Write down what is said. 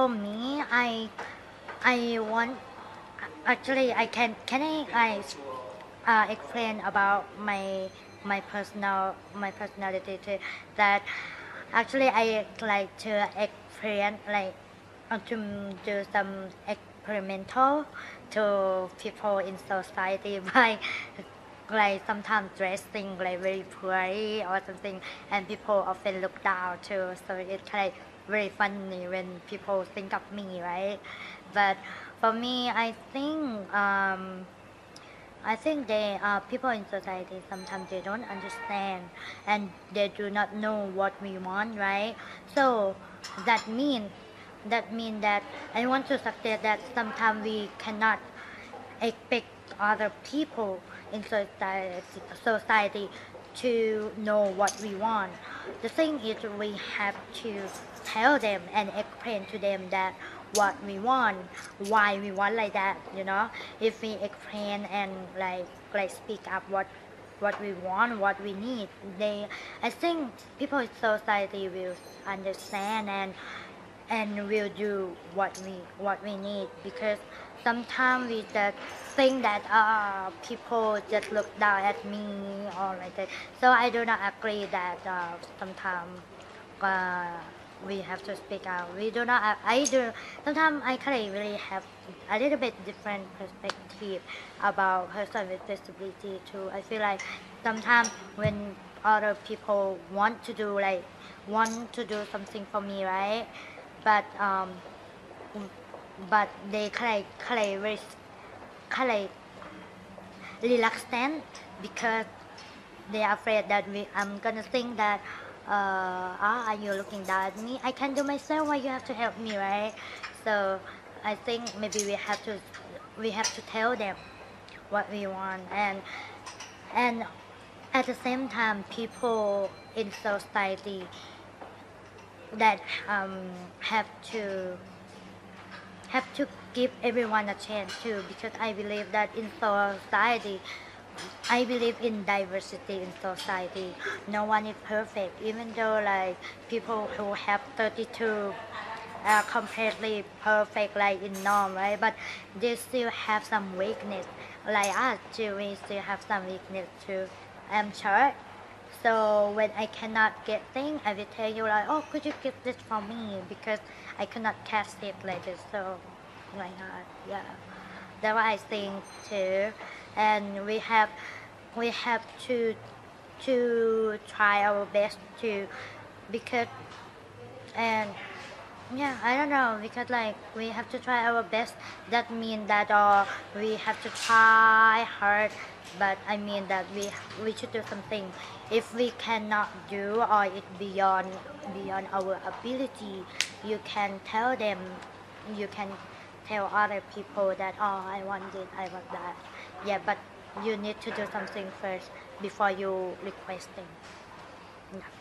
for me I I want actually I can can I I uh, explain about my my personal my personality too that actually I like to experience like uh, to do some experimental to people in society by like sometimes dressing like very poorly or something and people often look down too so it's like very funny when people think of me right but for me I think um, I think they are people in society sometimes they don't understand and they do not know what we want right so that means that mean that I want to suggest that sometimes we cannot expect other people in society, society to know what we want. The thing is we have to tell them and explain to them that what we want, why we want like that, you know. If we explain and like like speak up what what we want, what we need, they I think people in society will understand and and we'll do what we what we need because sometimes we just think that uh, people just look down at me or like that. So I do not agree that uh, sometimes uh, we have to speak out. We do not. I do. Sometimes I kind of really have a little bit different perspective about person with disability too. I feel like sometimes when other people want to do like want to do something for me, right? But um, but they kind of kind of kind of reluctant because they are afraid that we, I'm gonna think that uh, ah, are you looking down at me? I can do myself. Why you have to help me, right? So I think maybe we have to we have to tell them what we want and and at the same time people in society that um, have to have to give everyone a chance too because I believe that in society I believe in diversity in society. No one is perfect, even though like people who have 32 are completely perfect like in norm, right? But they still have some weakness. Like us too, we still have some weakness too. I'm short, so when I cannot get things, I will tell you like, oh, could you get this for me? Because I cannot catch it like this. So like that, yeah. That's what I think too. And we have we have to to try our best to because and yeah i don't know because like we have to try our best. That mean that uh, we have to try hard but i mean that we we should do something. If we cannot do or it beyond beyond our ability you can tell them you can tell other people that oh i want this i want that. Yeah but you need to do something first before you requesting yeah.